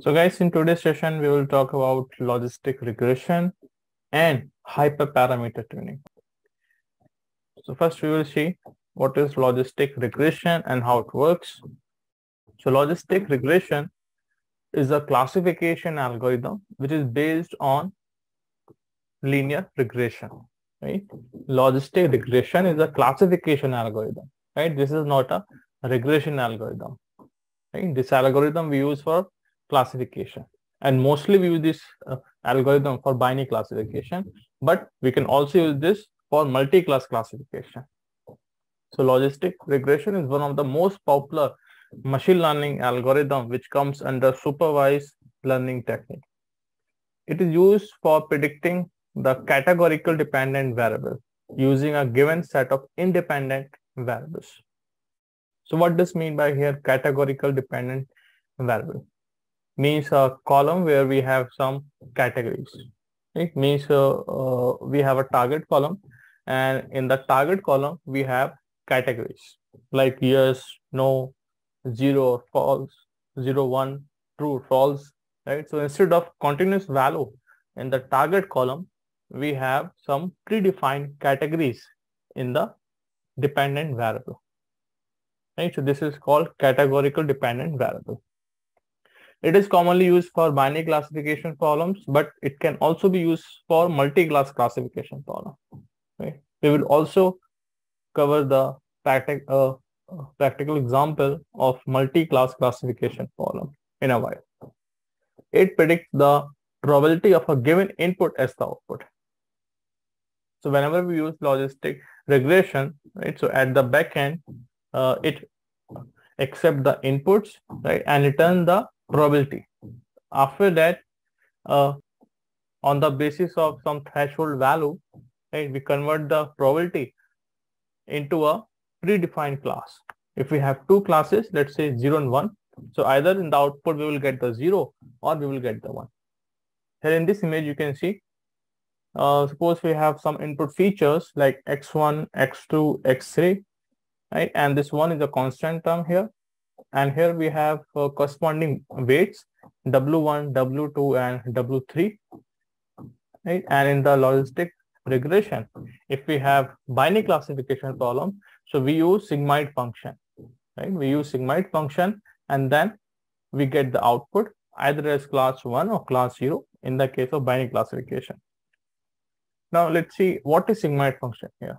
So guys, in today's session, we will talk about logistic regression and hyperparameter tuning. So first we will see what is logistic regression and how it works. So logistic regression is a classification algorithm which is based on linear regression, right? Logistic regression is a classification algorithm, right? This is not a regression algorithm, right? This algorithm we use for classification. And mostly we use this uh, algorithm for binary classification, but we can also use this for multi-class classification. So logistic regression is one of the most popular machine learning algorithm which comes under supervised learning technique. It is used for predicting the categorical dependent variable using a given set of independent variables. So what does mean by here categorical dependent variable? Means a column where we have some categories. It means uh, uh, we have a target column and in the target column we have categories like yes, no, zero, false, zero, one, true, false, right? So instead of continuous value in the target column, we have some predefined categories in the dependent variable. Right? So this is called categorical dependent variable. It is commonly used for binary classification problems, but it can also be used for multi-class classification problem. We will also cover the practic uh, practical example of multi-class classification problem in a while. It predicts the probability of a given input as the output. So whenever we use logistic regression, right? So at the back end, uh, it accept the inputs, right, and return the probability. After that, uh, on the basis of some threshold value, right, we convert the probability into a predefined class. If we have two classes, let's say 0 and 1, so either in the output we will get the 0 or we will get the 1. Here in this image you can see, uh, suppose we have some input features like x1, x2, x3, right? And this one is a constant term here and here we have uh, corresponding weights W1, W2 and W3 right? And in the logistic regression if we have binary classification problem so we use sigmoid function right? We use sigmoid function and then we get the output either as class 1 or class 0 in the case of binary classification. Now let's see what is sigmoid function here.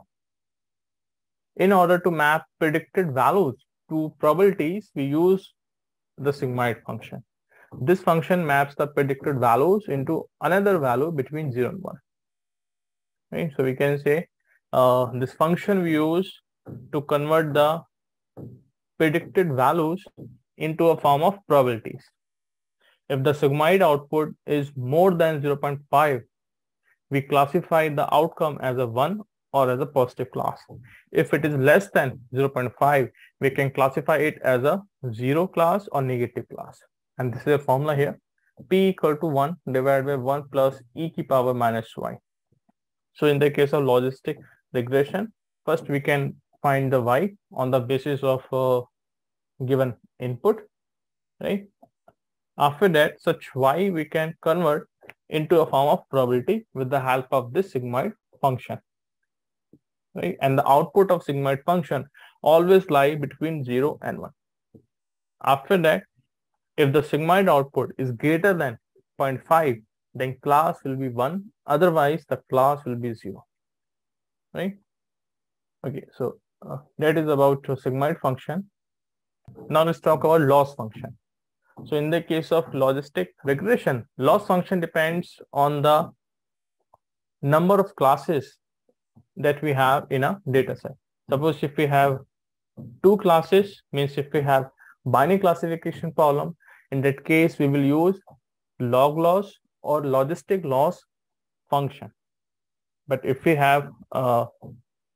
In order to map predicted values to probabilities, we use the sigmoid function. This function maps the predicted values into another value between 0 and 1. Right? So we can say uh, this function we use to convert the predicted values into a form of probabilities. If the sigmoid output is more than 0.5, we classify the outcome as a 1 or as a positive class. If it is less than 0.5, we can classify it as a zero class or negative class. And this is a formula here. P equal to 1 divided by 1 plus e to power minus y. So in the case of logistic regression, first we can find the y on the basis of uh, given input, right? After that, such y we can convert into a form of probability with the help of this sigmoid function right? And the output of sigmoid function always lie between 0 and 1. After that, if the sigmoid output is greater than 0.5, then class will be 1. Otherwise, the class will be 0. Right? Okay, so uh, that is about the sigmoid function. Now let's talk about loss function. So in the case of logistic regression, loss function depends on the number of classes that we have in a data set. Suppose if we have two classes, means if we have binary classification problem, in that case, we will use log loss or logistic loss function. But if we have uh,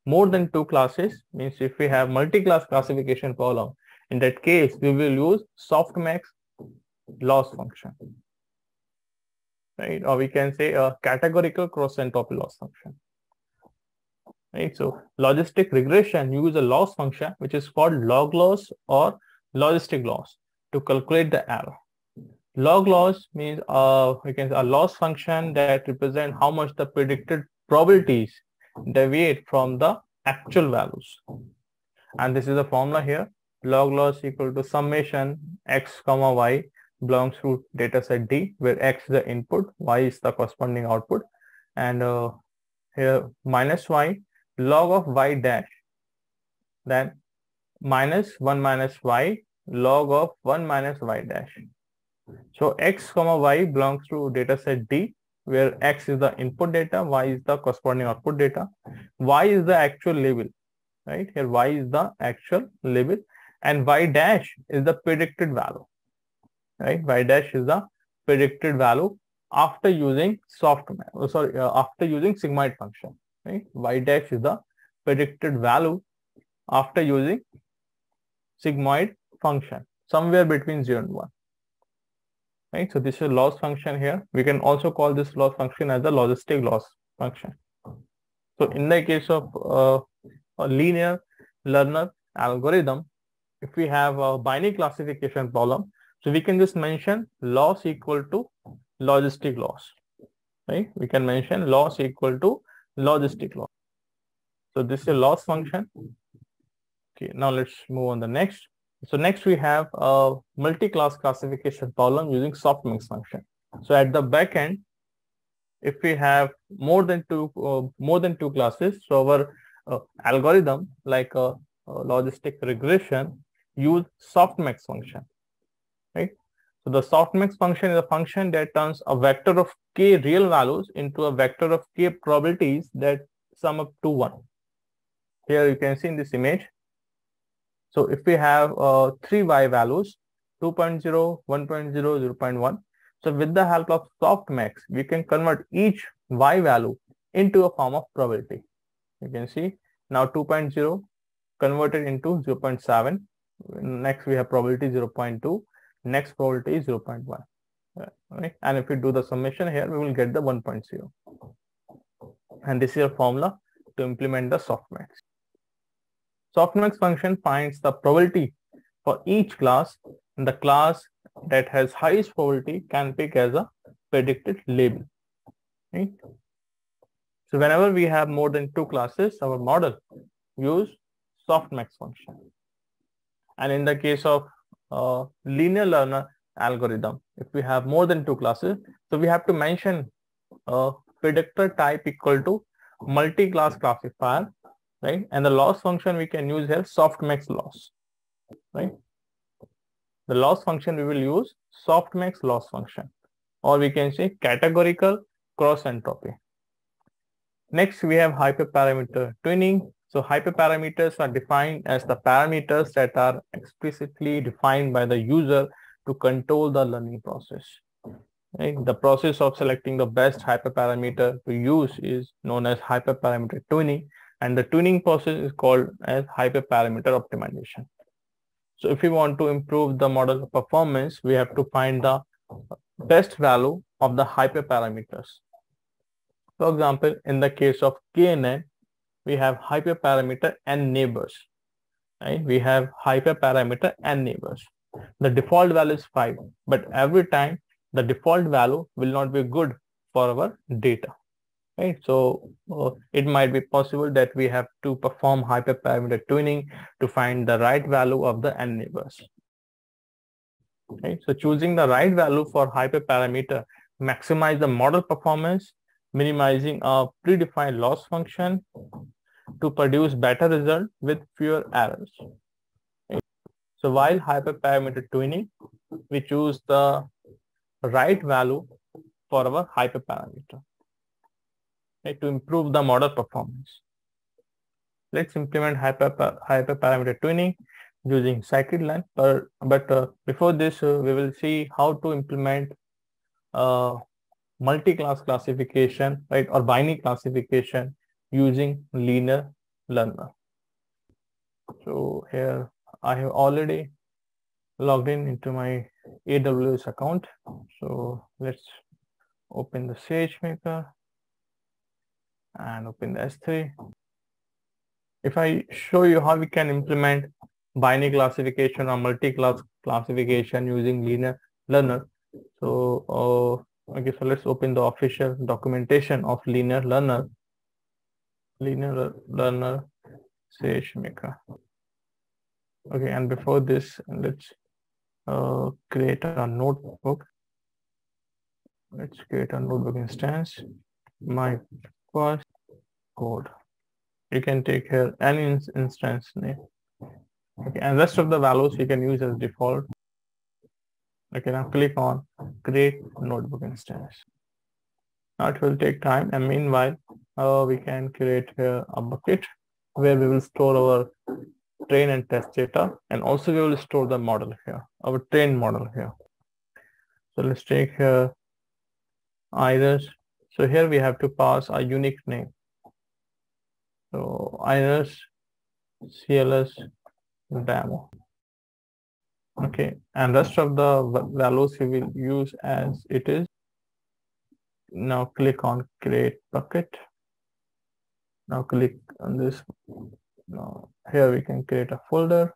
more than two classes, means if we have multi-class classification problem, in that case, we will use softmax loss function. Right? Or we can say a categorical cross entropy loss function right? So logistic regression use a loss function, which is called log loss or logistic loss to calculate the error. Log loss means uh, can a loss function that represent how much the predicted probabilities deviate from the actual values. And this is the formula here. Log loss equal to summation x comma y belongs to data set D where x is the input, y is the corresponding output. And uh, here minus y log of y dash then minus 1 minus y log of 1 minus y dash. So x comma y belongs to data set D where x is the input data, y is the corresponding output data, y is the actual label, right? Here y is the actual label and y dash is the predicted value, right? y dash is the predicted value after using soft, oh, sorry, uh, after using sigmoid function, right? y dash is the predicted value after using sigmoid function somewhere between 0 and 1 right? So this is a loss function here. We can also call this loss function as a logistic loss function. So in the case of uh, a linear learner algorithm if we have a binary classification problem so we can just mention loss equal to logistic loss right? We can mention loss equal to logistic loss so this is a loss function okay now let's move on the next so next we have a multi-class classification problem using softmax function. So at the back end, if we have more than two uh, more than two classes, so our uh, algorithm like a, a, logistic regression use softmax function? So the softmax function is a function that turns a vector of k real values into a vector of k probabilities that sum up to one. Here you can see in this image so if we have uh, three y values, 2.0, 1.0, 0.1. So with the help of softmax, we can convert each y value into a form of probability. You can see now 2.0 converted into 0.7. Next we have probability 0.2. Next probability is 0.1. Right? And if we do the summation here, we will get the 1.0. And this is a formula to implement the softmax. Softmax function finds the probability for each class and the class that has highest probability can pick as a predicted label. Right? So whenever we have more than two classes, our model use softmax function. And in the case of uh, linear learner algorithm, if we have more than two classes, so we have to mention a predictor type equal to multi-class classifier right? And the loss function we can use here softmax loss, right? The loss function we will use softmax loss function, or we can say categorical cross entropy. Next, we have hyperparameter tuning. So hyperparameters are defined as the parameters that are explicitly defined by the user to control the learning process. Right? The process of selecting the best hyperparameter to use is known as hyperparameter tuning and the tuning process is called as hyperparameter optimization. So if we want to improve the model performance, we have to find the best value of the hyperparameters. For example, in the case of KNN, we have hyperparameter n neighbors. Right? We have hyperparameter n neighbors. The default value is 5, but every time the default value will not be good for our data right? So uh, it might be possible that we have to perform hyperparameter tuning to find the right value of the n neighbors. Okay, so choosing the right value for hyperparameter maximize the model performance, minimizing a predefined loss function to produce better result with fewer errors. So while hyperparameter tuning, we choose the right value for our hyperparameter right, to improve the model performance. Let's implement hyper, hyperparameter tuning using scikit-learn. But, but uh, before this, uh, we will see how to implement uh, multi-class classification, right, or binary classification using linear learner. So here I have already logged in into my AWS account. So let's open the SageMaker and open the S3. If I show you how we can implement binary classification or multi-class classification using linear learner, So, uh, okay, so let's open the official documentation of linear learner. Linear learner SageMaker. Okay, and before this, let's uh, create a notebook. Let's create a notebook instance. My first code. You can take here any instance name. Okay, and rest of the values you can use as default. Okay, now click on create notebook instance. Now it will take time and meanwhile uh, we can create a bucket where we will store our train and test data and also we will store the model here, our train model here. So let's take here iris. So here we have to pass a unique name. So iris CLS demo okay and rest of the values we will use as it is. Now click on create bucket. Now click on this. Now here we can create a folder.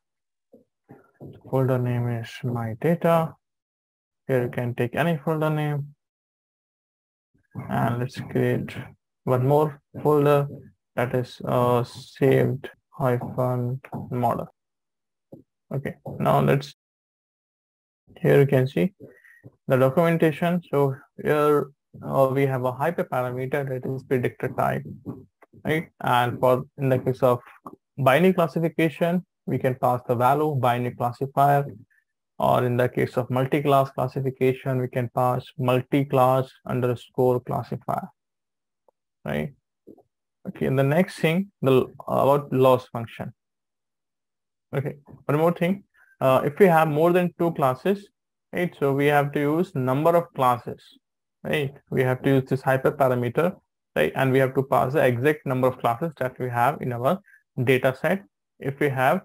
Folder name is my data here you can take any folder name. And let's create one more folder that is uh, saved hyphen model. Okay now let's here you can see the documentation. So here uh, we have a hyperparameter that is predictor type, right? And for in the case of binary classification, we can pass the value binary classifier. Or in the case of multi-class classification, we can pass multi-class underscore classifier, right? Okay, and the next thing the about loss function. Okay, one more thing uh, if we have more than two classes, right? So we have to use number of classes, right? We have to use this hyperparameter, right? And we have to pass the exact number of classes that we have in our data set. If we have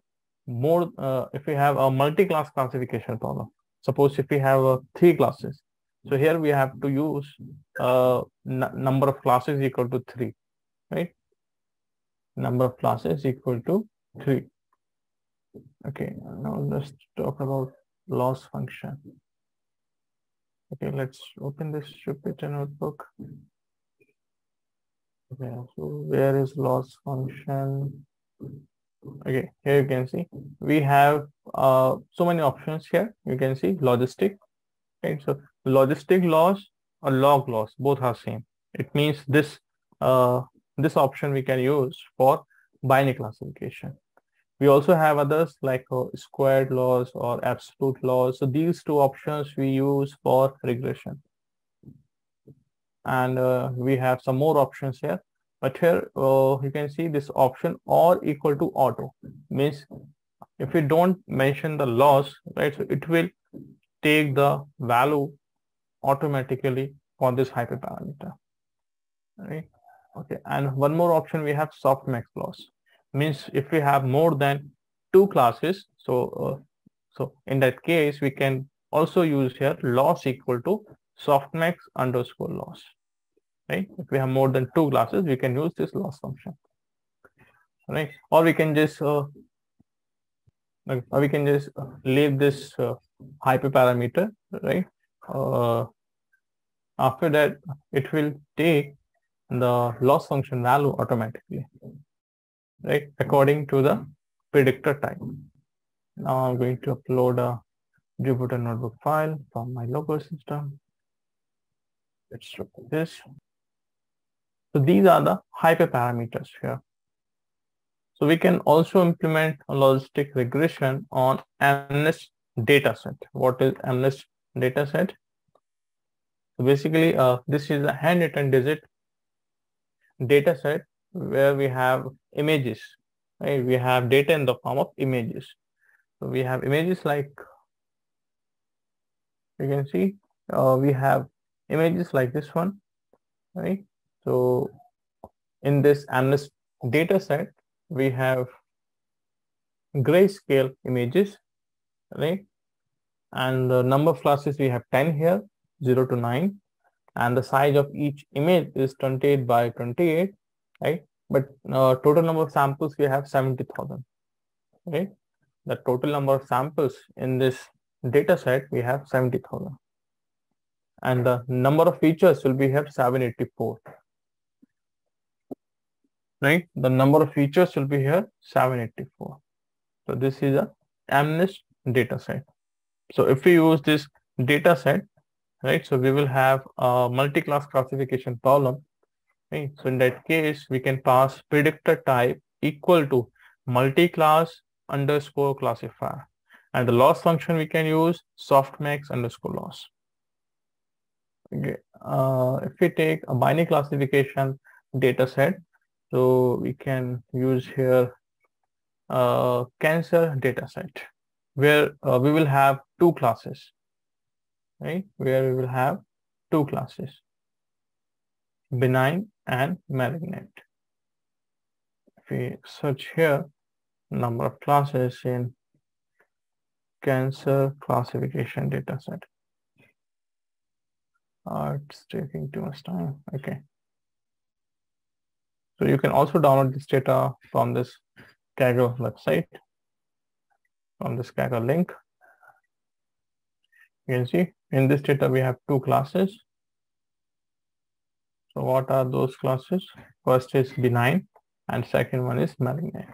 more, uh, if we have a multi-class classification problem, suppose if we have uh, three classes, so here we have to use uh, number of classes equal to three, right? Number of classes equal to three. Okay, now let's talk about loss function. Okay, let's open this Jupyter notebook. Okay, so where is loss function? Okay, here you can see we have uh, so many options here. You can see logistic. Okay, so logistic loss or log loss both are same. It means this uh, this option we can use for binary classification. We also have others like uh, squared loss or absolute loss. So these two options we use for regression. And uh, we have some more options here. But here uh, you can see this option or equal to auto means if we don't mention the loss, right, so it will take the value automatically for this hyperparameter. Right. Okay. And one more option we have softmax loss means if we have more than two classes so uh, so in that case we can also use here loss equal to softmax underscore loss right? If we have more than two classes we can use this loss function right? Or we can just uh, or we can just leave this uh, hyperparameter right? Uh, after that it will take the loss function value automatically right, according to the predictor type. Now I'm going to upload a Jupyter notebook file from my local system. Let's look at this. So these are the hyperparameters here. So we can also implement a logistic regression on MNIST dataset. What is MNIST dataset? So basically, uh, this is a handwritten digit dataset where we have images, right? We have data in the form of images. So we have images like, you can see, uh, we have images like this one, right? So in this MNIST data set, we have grayscale images, right? And the number of classes we have 10 here, 0 to 9. And the size of each image is 28 by 28 right? But uh, total number of samples we have 70,000, right? The total number of samples in this data set we have 70,000. and the number of features will be here 784 right? The number of features will be here 784 so this is a MNIST data set. So if we use this data set right so we will have a multi-class classification problem right so in that case we can pass predictor type equal to multi-class underscore classifier. And the loss function we can use softmax underscore loss. Okay uh, if we take a binary classification data set so we can use here uh, cancer data set where uh, we will have two classes, right? Where we will have two classes, benign and malignant. If we search here, number of classes in cancer classification data set. Uh, it's taking too much time. Okay. So you can also download this data from this Kaggle website, from this Kaggle link. You can see in this data we have two classes. So what are those classes? First is benign and second one is malignant.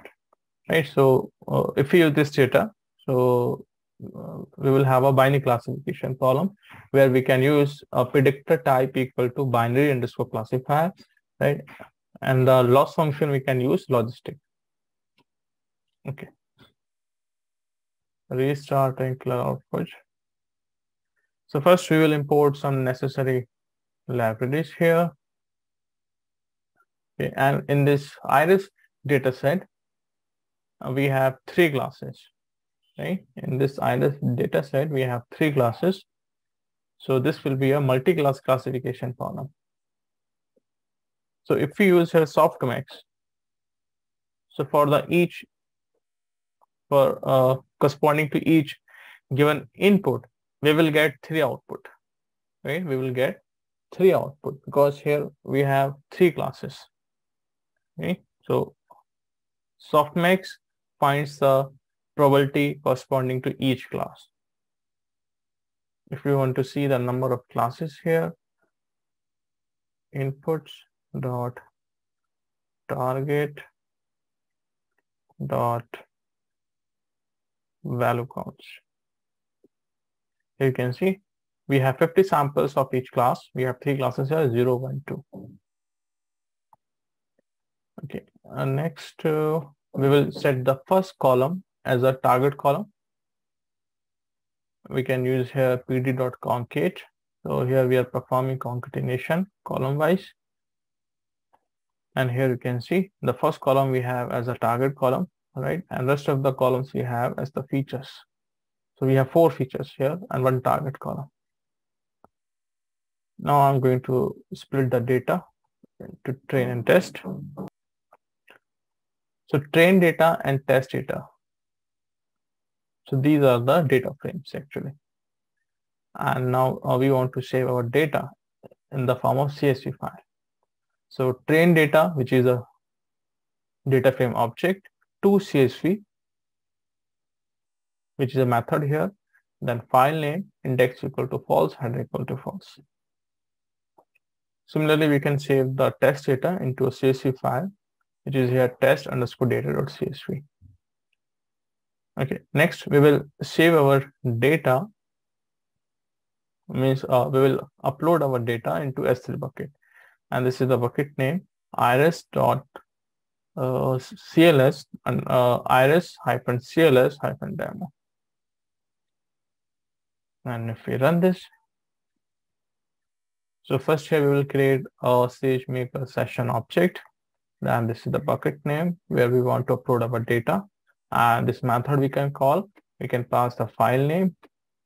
Right. So uh, if we use this data, so uh, we will have a binary classification problem where we can use a predictor type equal to binary underscore classifier, right? and the loss function we can use logistic. Okay. Restart and clear output. So first we will import some necessary libraries here. Okay, and in this iris data set, uh, we have three classes. Okay, in this iris data set, we have three classes. So this will be a multi-class classification problem. So if we use here softmax, so for the each for uh, corresponding to each given input, we will get three output, right? We will get three output because here we have three classes. Okay, so softmax finds the probability corresponding to each class. If we want to see the number of classes here, inputs, dot target dot value counts. Here you can see we have 50 samples of each class. We have three classes here, 0, 1, 2. Okay, uh, next uh, we will set the first column as a target column. We can use here pd.concate. So here we are performing concatenation column wise. And here you can see the first column we have as a target column, right? And rest of the columns we have as the features. So we have four features here and one target column. Now I'm going to split the data to train and test. So train data and test data. So these are the data frames actually. And now uh, we want to save our data in the form of CSV file. So train data, which is a data frame object to CSV, which is a method here. Then file name index equal to false, header equal to false. Similarly, we can save the test data into a CSV file, which is here test underscore data.csv. Okay, next we will save our data, means uh, we will upload our data into S3 bucket and this is the bucket name iris dot uh, cls and uh, iris hyphen cls hyphen demo. And if we run this, so first here we will create a SageMaker session object. Then this is the bucket name where we want to upload our data. And this method we can call, we can pass the file name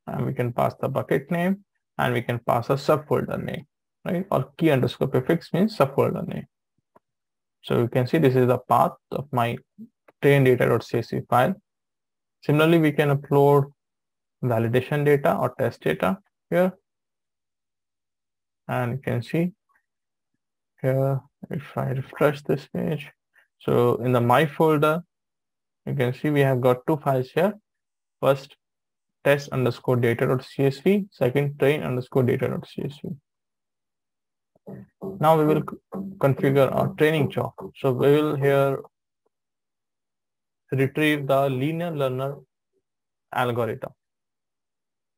and we can pass the bucket name and we can pass a subfolder name right? Or key underscore prefix means subfolder name. So you can see this is the path of my train data.csv file. Similarly, we can upload validation data or test data here. And you can see here, if I refresh this page, so in the my folder, you can see we have got two files here. First test underscore data.csv, second train underscore data.csv. Now we will configure our training job. So we will here retrieve the linear learner algorithm.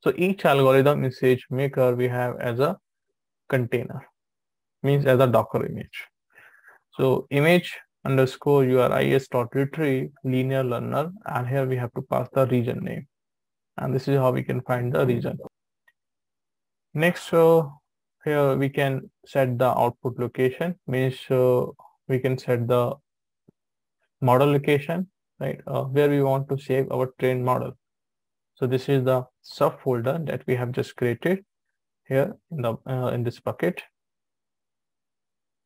So each algorithm in SageMaker we have as a container, means as a Docker image. So image underscore URIs dot retrieve linear learner, and here we have to pass the region name. And this is how we can find the region. Next, so here we can set the output location, means uh, we can set the model location, right, uh, where we want to save our trained model. So this is the subfolder that we have just created here in the uh, in this bucket.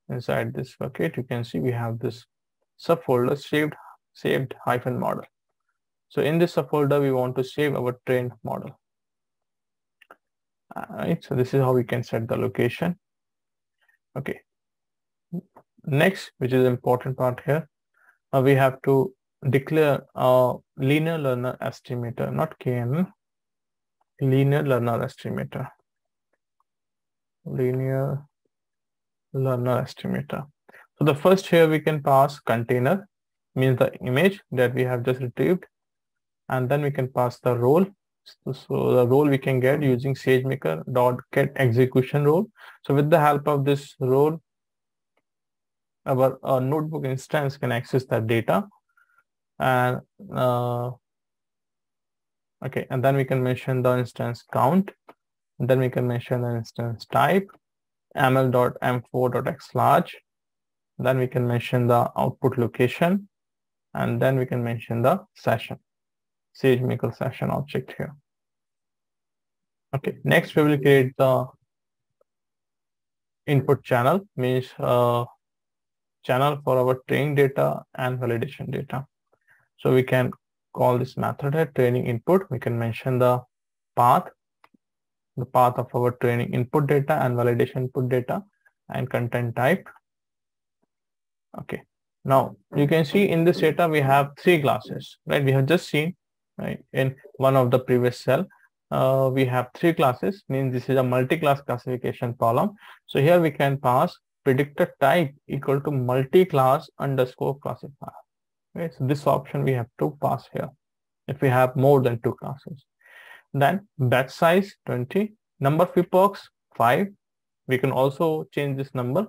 Inside this bucket, you can see we have this subfolder saved saved hyphen model. So in this subfolder, we want to save our trained model. All right, so this is how we can set the location. Okay. Next, which is important part here, uh, we have to declare a linear learner estimator, not KN, linear learner estimator. Linear learner estimator. So the first here we can pass container, means the image that we have just retrieved. And then we can pass the role. So, so the role we can get using SageMaker dot get execution role. So with the help of this role, our notebook instance can access that data and uh, okay and then we can mention the instance count then we can mention the instance type ml.m4.x large. Then we can mention the output location. And then we can mention the session. Sagemaker session object here. Okay next we will create the input channel means uh, channel for our training data and validation data. So we can call this method here training input. We can mention the path, the path of our training input data and validation input data and content type. Okay. Now you can see in this data we have three classes, right? We have just seen right in one of the previous cell. Uh, we have three classes means this is a multi-class classification column. So here we can pass predictor type equal to multi-class underscore classifier. Okay, so this option we have to pass here if we have more than two classes. Then batch size 20, number of epochs 5. We can also change this number.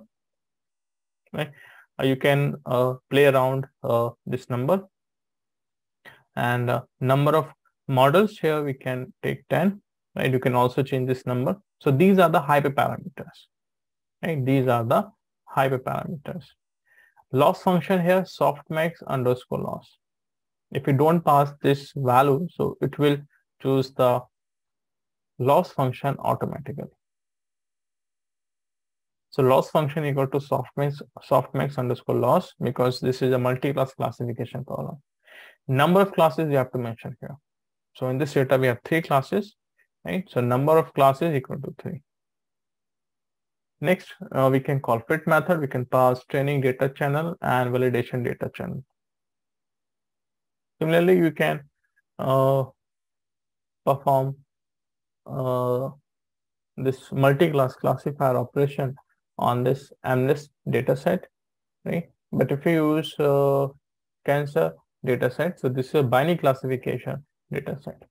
Right? Uh, you can uh, play around uh, this number. And uh, number of models here we can take 10. Right? You can also change this number. So these are the hyperparameters. Right? These are the hyperparameters. Loss function here, softmax underscore loss. If you don't pass this value, so it will choose the loss function automatically. So loss function equal to softmax, softmax underscore loss because this is a multi-class classification problem. Number of classes you have to mention here. So in this data, we have three classes, right? So number of classes equal to three. Next, uh, we can call fit method. We can pass training data channel and validation data channel. Similarly, you can uh, perform uh, this multi-class classifier operation on this MNIST dataset, right? But if you use uh, cancer dataset, so this is a binary classification dataset.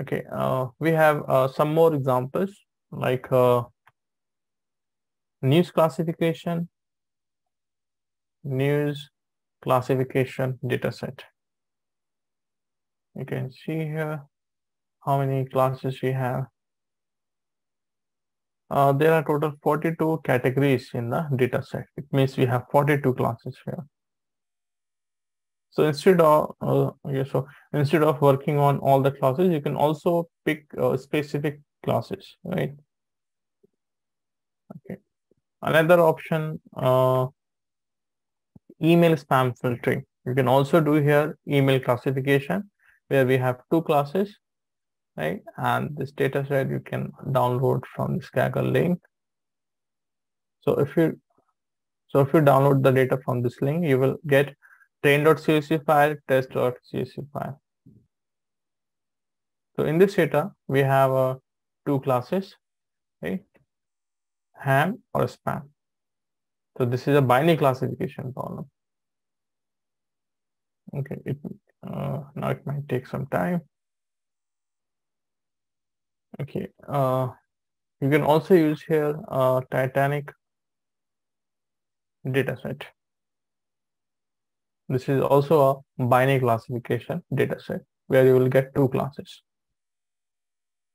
Okay, uh, we have uh, some more examples like uh, news classification, news classification dataset. You can see here how many classes we have. Uh, there are total 42 categories in the dataset. It means we have 42 classes here. So instead of uh, yeah, so instead of working on all the classes, you can also pick uh, specific classes, right? Okay. Another option, uh, email spam filtering. You can also do here email classification where we have two classes, right? And this data set you can download from this Kaggle link. So if you so if you download the data from this link, you will get train.csv file, test.csv file. So in this data, we have uh, two classes, right? Ham or spam. So this is a binary classification problem. Okay, it, uh, now it might take some time. Okay, uh, you can also use here a Titanic dataset. This is also a binary classification dataset where you will get two classes,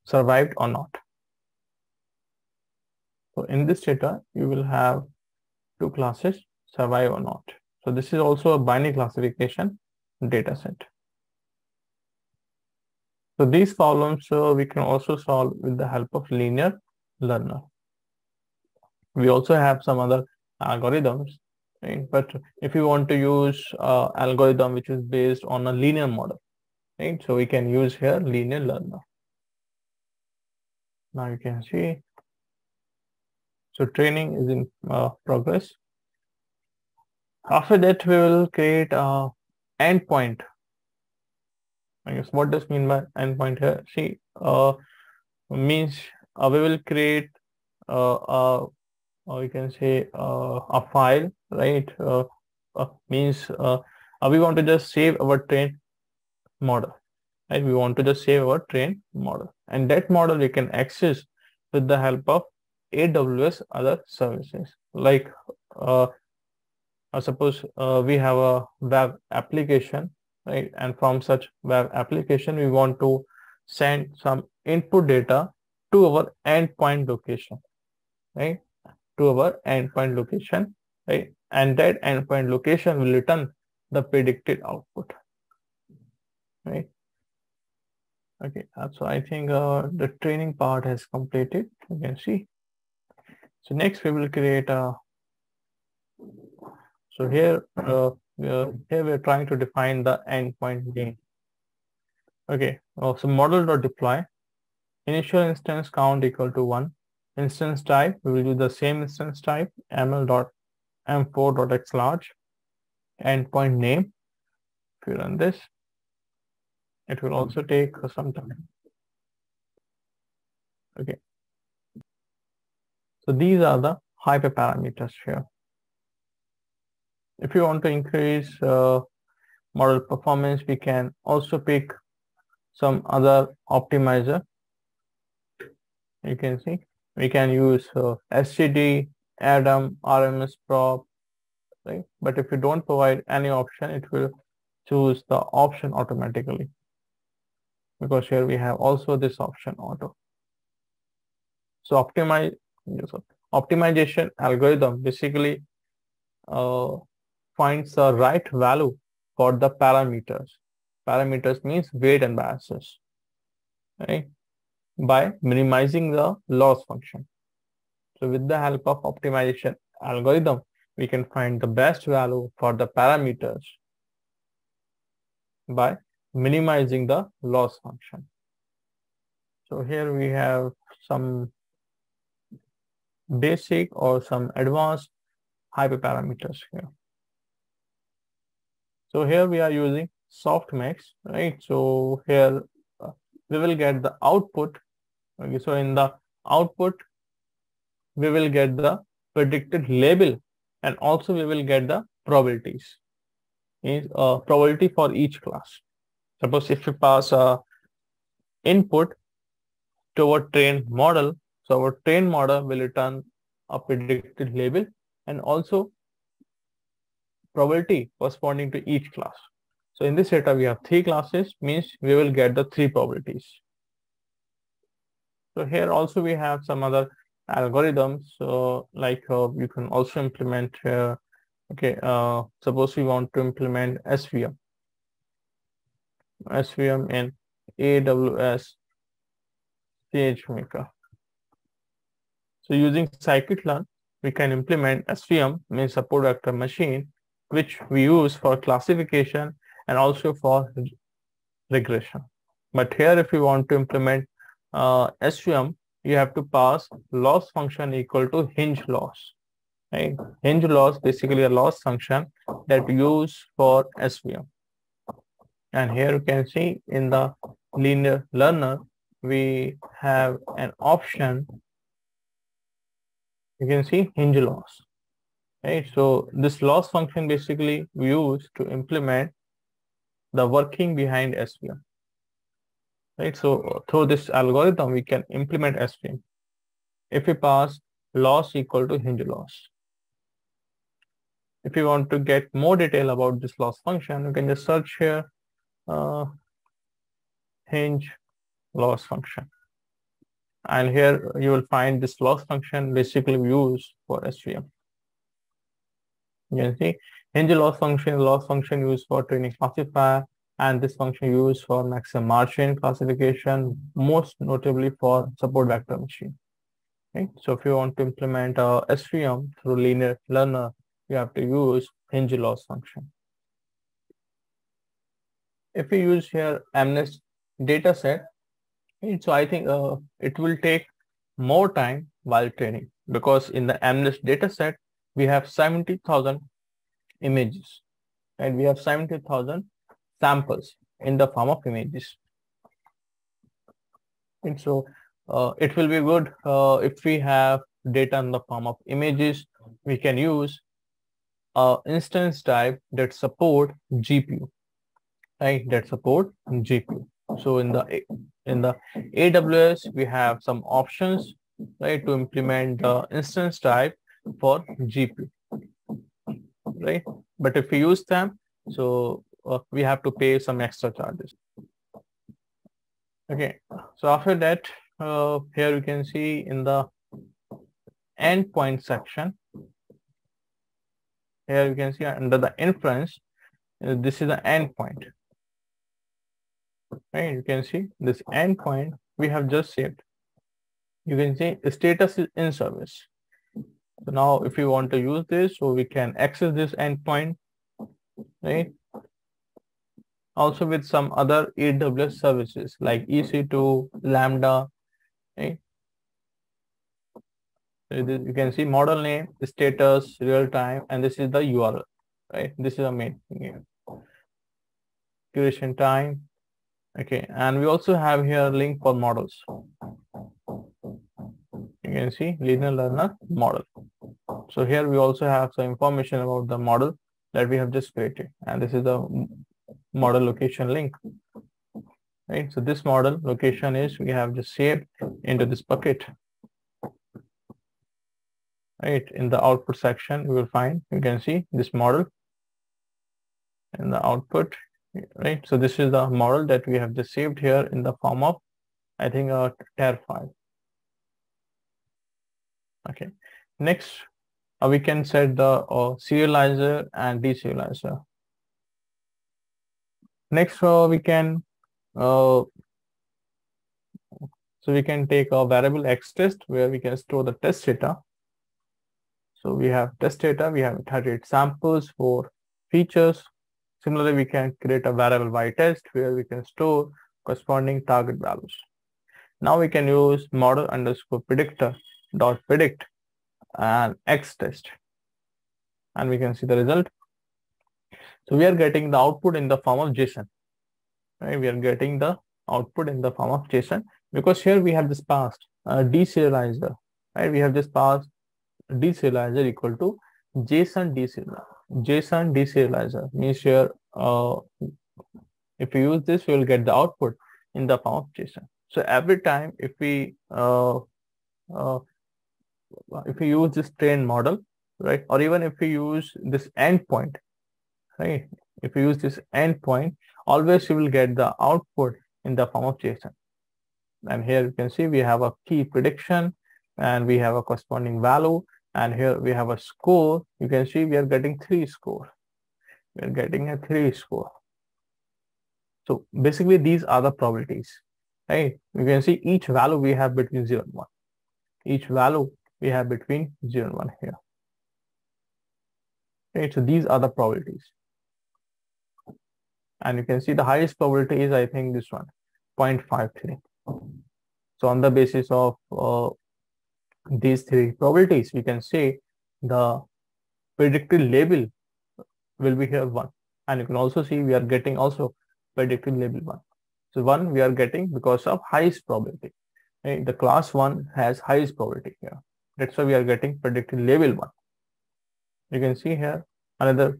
survived or not. So in this data, you will have two classes, survive or not. So this is also a binary classification dataset. So these problems uh, we can also solve with the help of linear learner. We also have some other algorithms, right? But if you want to use uh, algorithm which is based on a linear model, right? So we can use here linear learner. Now you can see. So training is in uh, progress. After that, we will create a endpoint I guess what does mean by endpoint here? See, uh, means uh, we will create uh, uh, you can say uh, a file, right? Uh, uh, means uh, uh, we want to just save our train model, right? We want to just save our train model, and that model we can access with the help of AWS other services. Like, uh, uh suppose uh, we have a web application right? And from such web application, we want to send some input data to our endpoint location, right? To our endpoint location, right? And that endpoint location will return the predicted output, right? Okay, uh, so I think uh, the training part has completed. You can see. So next we will create a. So here uh, uh, here we're trying to define the endpoint name. Okay, oh, so model.deploy initial instance count equal to one. Instance type, we will use the same instance type, ml.m4.xlarge. Endpoint name, if you run this, it will also take some time. Okay. So these are the hyperparameters here. If you want to increase uh, model performance, we can also pick some other optimizer. You can see we can use uh, SGD, Adam, RMS prop, right? But if you don't provide any option, it will choose the option automatically because here we have also this option auto. So optimize optimization algorithm basically uh, finds the right value for the parameters. Parameters means weight and biases, right? By minimizing the loss function. So with the help of optimization algorithm, we can find the best value for the parameters by minimizing the loss function. So here we have some basic or some advanced hyperparameters here. So here we are using softmax, right? So here uh, we will get the output. Okay, so in the output, we will get the predicted label and also we will get the probabilities. Is uh, probability for each class. Suppose if we pass a input to our trained model, so our trained model will return a predicted label and also probability corresponding to each class. So in this data, we have three classes, means we will get the three probabilities. So here also we have some other algorithms. So like uh, you can also implement here. Okay, uh, suppose we want to implement SVM. SVM in AWS SageMaker. So using scikit-learn, we can implement SVM means support vector machine which we use for classification and also for regression. But here, if you want to implement uh, SVM, you have to pass loss function equal to hinge loss. Right? Hinge loss basically a loss function that we use for SVM. And here you can see in the linear learner, we have an option. You can see hinge loss. Right. So this loss function basically we use to implement the working behind SVM. Right. So through this algorithm, we can implement SVM. If we pass loss equal to hinge loss. If you want to get more detail about this loss function, you can just search here uh, hinge loss function. And here you will find this loss function basically used for SVM. You can see hinge loss function, loss function used for training classifier, and this function used for maximum margin classification, most notably for support vector machine. Okay? So if you want to implement a SVM through linear learner, you have to use hinge loss function. If you use here MNIST data set, so I think uh, it will take more time while training because in the MNIST data set, we have 70,000 images and we have 70,000 samples in the form of images. And so uh, it will be good uh, if we have data in the form of images, we can use a instance type that support GPU, right? That support GPU. So in the in the AWS, we have some options, right, to implement the instance type for GPU, right? But if we use them, so uh, we have to pay some extra charges. Okay, so after that, uh, here you can see in the endpoint section, here you can see under the inference, uh, this is the endpoint. Right, you can see this endpoint we have just saved. You can see status is in service. So now if you want to use this, so we can access this endpoint, right? Also with some other AWS services like EC2, Lambda, right? you can see model name, status, real time, and this is the URL, right? This is the main thing time. Okay, and we also have here link for models. You can see linear learner model. So here we also have some information about the model that we have just created. And this is the model location link. Right. So this model location is we have just saved into this bucket right in the output section we will find you can see this model in the output right so this is the model that we have just saved here in the form of i think a tar file okay next uh, we can set the uh, serializer and deserializer next uh, we can uh, so we can take a variable x test where we can store the test data so we have test data, we have 38 samples for features. Similarly, we can create a variable y test where we can store corresponding target values. Now we can use model underscore predictor dot predict and x test. And we can see the result. So we are getting the output in the form of JSON. Right? We are getting the output in the form of JSON because here we have this passed uh, deserializer. Right? We have just passed deserializer equal to JSON deserializer. JSON deserializer means here, uh, if you use this, we will get the output in the form of JSON. So every time if we uh, uh, if you use this train model, right, or even if you use this endpoint, right, if you use this endpoint, always you will get the output in the form of JSON. And here you can see we have a key prediction and we have a corresponding value and here we have a score. You can see we are getting three score. We are getting a three score. So basically these are the probabilities right? You can see each value we have between 0 and 1 each value we have between 0 and 1 here right so these are the probabilities and you can see the highest probability is i think this one 0.53 so on the basis of uh, these three probabilities, we can say the predicted label will be here one. And you can also see we are getting also predicted label one. So one we are getting because of highest probability. The class one has highest probability here. That's why we are getting predicted label one. You can see here another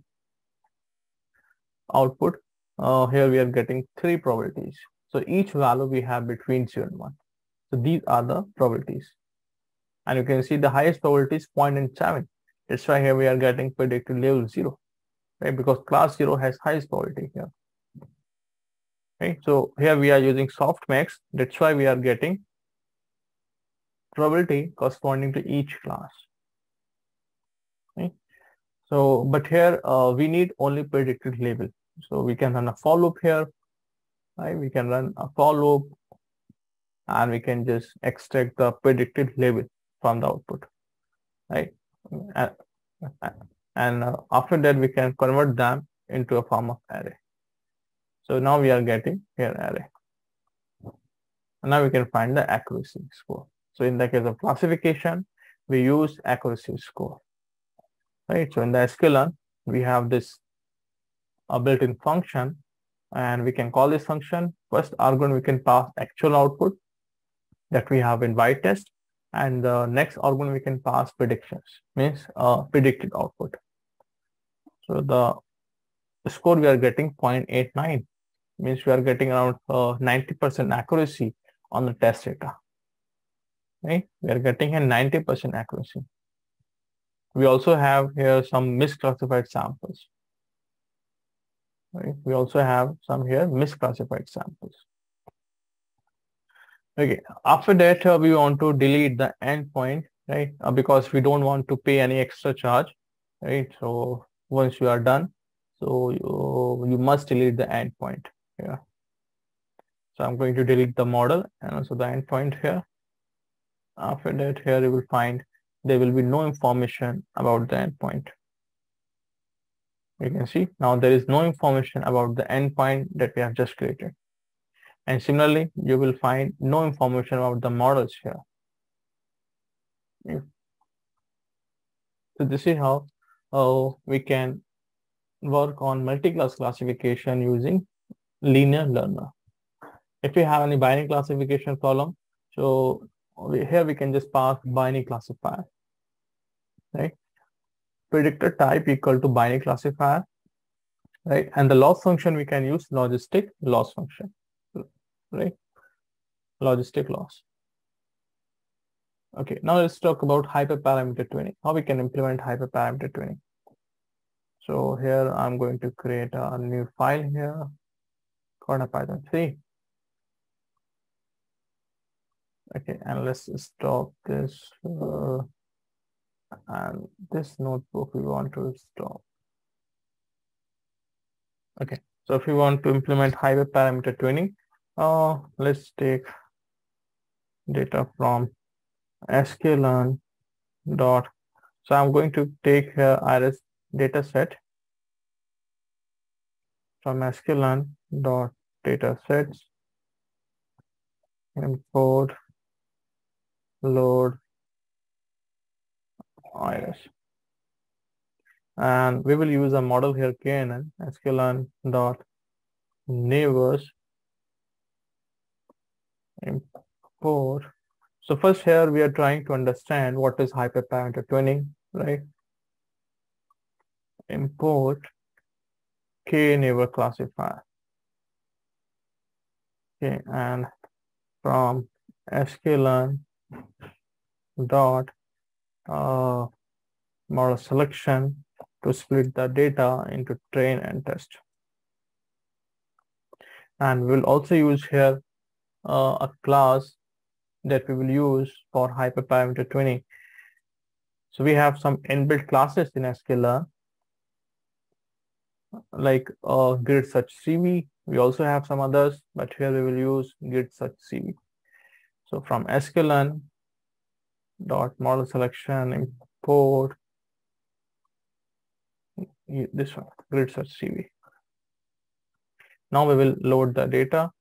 output. Uh, here we are getting three probabilities. So each value we have between 0 and 1. So these are the probabilities. And you can see the highest probability is 0.7. That's why here we are getting predicted label 0. Right? Because class 0 has highest probability here. Okay, so here we are using softmax. That's why we are getting probability corresponding to each class. Okay. So, but here uh, we need only predicted label. So we can run a for loop here. Right? We can run a for loop and we can just extract the predicted label from the output. Right. And, and uh, after that we can convert them into a form of array. So now we are getting here array. And now we can find the accuracy score. So in the case of classification, we use accuracy score. Right. So in the sklearn, we have this a built-in function and we can call this function. First argument we can pass actual output that we have in y test and the next argument we can pass predictions means uh, predicted output. So the score we are getting 0.89 means we are getting around 90% uh, accuracy on the test data. Right? We are getting a 90% accuracy. We also have here some misclassified samples. Right? We also have some here misclassified samples. Okay, after that uh, we want to delete the endpoint, right? Uh, because we don't want to pay any extra charge, right? So once you are done, so you, you must delete the endpoint here. So I'm going to delete the model and also the endpoint here. After that, here you will find there will be no information about the endpoint. You can see now there is no information about the endpoint that we have just created. And similarly, you will find no information about the models here. So this is how uh, we can work on multi-class classification using linear learner. If you have any binary classification problem, so here we can just pass binary classifier, right? Predictor type equal to binary classifier, right? And the loss function we can use logistic loss function, right? Logistic loss. Okay, now let's talk about hyperparameter tuning, how we can implement hyperparameter tuning. So here I'm going to create a new file here called Python 3. Okay, and let's stop this. Uh, and this notebook we want to stop. Okay, so if you want to implement hyperparameter tuning, uh, let's take data from sklearn dot. So I'm going to take here iris data set from sklearn dot data sets import load iris and we will use a model here knn sklearn dot neighbors import. So first here we are trying to understand what is hyperparameter tuning right? Import k neighbor classifier. Okay and from sklearn dot uh, model selection to split the data into train and test. And we'll also use here uh, a class that we will use for hyperparameter tuning. So we have some inbuilt classes in sklearn like uh, grid search CV. We also have some others, but here we will use grid search CV. So from sklearn dot model selection import this one grid search CV. Now we will load the data.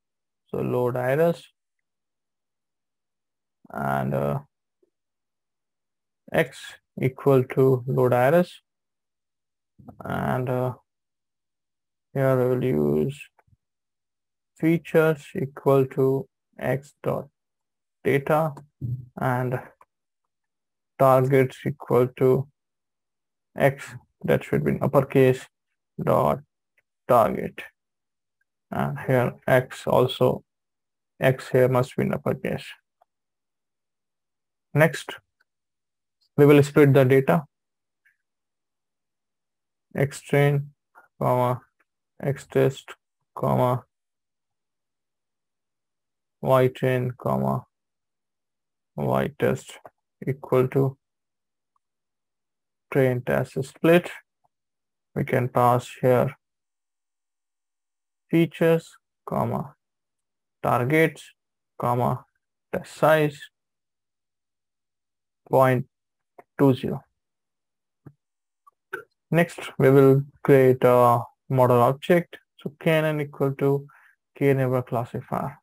So load iris and uh, x equal to load iris and uh, here we will use features equal to x dot data and targets equal to x that should be in uppercase dot target. And here x also x here must be in uppercase next we will split the data. X train comma x test comma y train comma y test equal to train test split. We can pass here features comma targets comma test size 0.20 next we will create a model object. So knn equal to kneighbor classifier.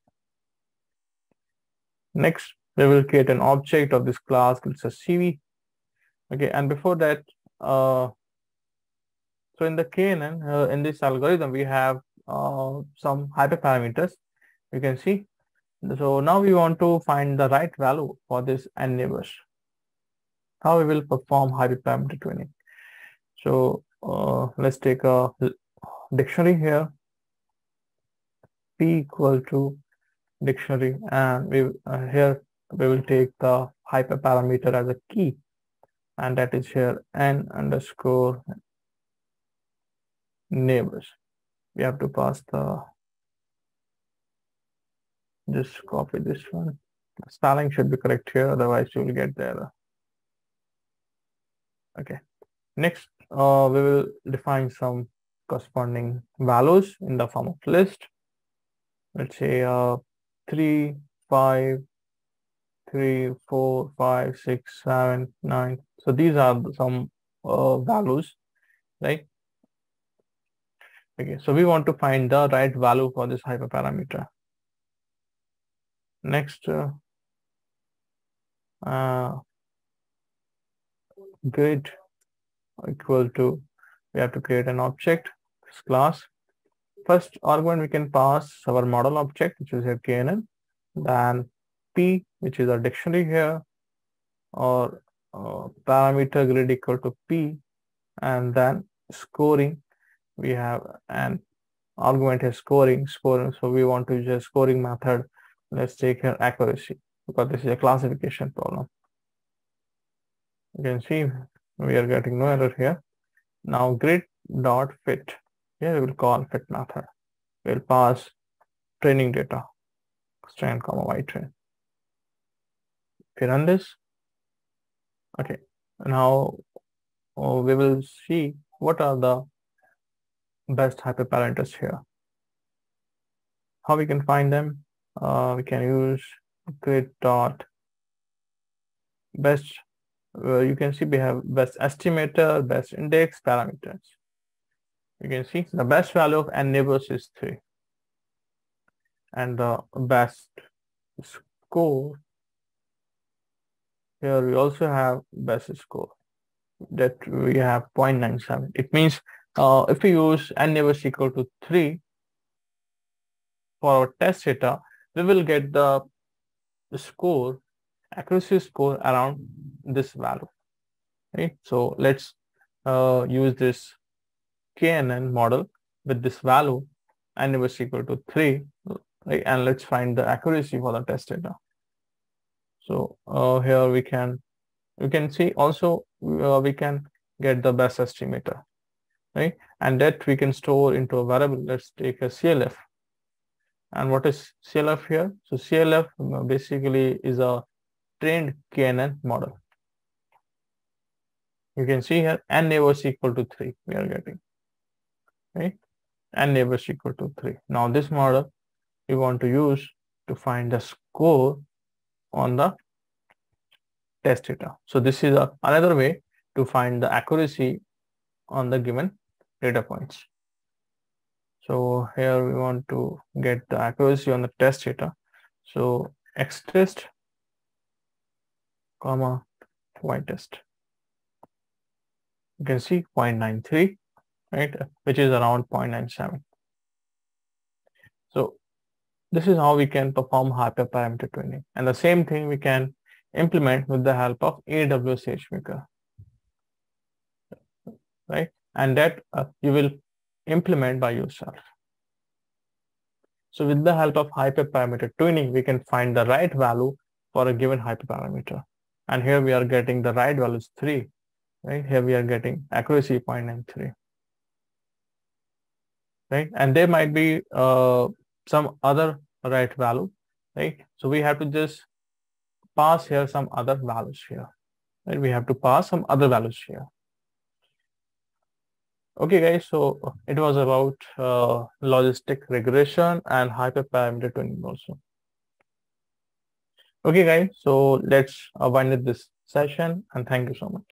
Next we will create an object of this class a cv Okay, and before that, uh, so in the KNN, uh, in this algorithm, we have uh, some hyperparameters. You can see. So now we want to find the right value for this n neighbors. How we will perform hyperparameter tuning. So uh, let's take a dictionary here. P equal to dictionary, and we uh, here we will take the hyperparameter as a key and that is here n underscore neighbors. We have to pass the, just copy this one. Spelling should be correct here, otherwise you will get the error Okay. Next, uh, we will define some corresponding values in the form of list. Let's say uh, 3, 5, three, four, five, six, seven, nine. So these are some uh, values, right? Okay, so we want to find the right value for this hyperparameter. Next, uh, uh, grid equal to, we have to create an object, this class. First argument we can pass our model object, which is here KNN. Then p, which is our dictionary here, or uh, parameter grid equal to p, and then scoring, we have an argument is scoring, scoring. So we want to use a scoring method. Let's take here accuracy because this is a classification problem. You can see we are getting no error here. Now grid dot fit. Here we will call fit method. We'll pass training data, x train comma y train we run this okay now oh, we will see what are the best hyperparameters here. How we can find them? Uh, we can use grid dot best uh, you can see we have best estimator best index parameters. You can see the best value of n neighbors is 3 and the best score here we also have best score that we have 0.97. It means uh, if we use n neighbors equal to 3 for our test data, we will get the score, accuracy score around this value. Right? So let's uh, use this KNN model with this value n neighbors equal to 3 right? and let's find the accuracy for the test data. So uh, here we can, you can see also uh, we can get the best estimator, right? And that we can store into a variable. Let's take a CLF. And what is CLF here? So CLF uh, basically is a trained KNN model. You can see here n neighbors equal to 3 we are getting, right? n neighbors equal to 3. Now this model we want to use to find the score on the test data. So this is a, another way to find the accuracy on the given data points. So here we want to get the accuracy on the test data. So x test, comma, y test. You can see 0.93, right, which is around 0.97. This is how we can perform hyperparameter tuning. And the same thing we can implement with the help of AWS SageMaker. Right? And that uh, you will implement by yourself. So with the help of hyperparameter tuning, we can find the right value for a given hyperparameter. And here we are getting the right value is 3. Right? Here we are getting accuracy 0.93. Right? And there might be uh, some other right value. Right? So we have to just pass here some other values here. Right? We have to pass some other values here. Okay, guys, so it was about uh, logistic regression and hyperparameter tuning also. Okay, guys, so let's uh, wind up this session and thank you so much.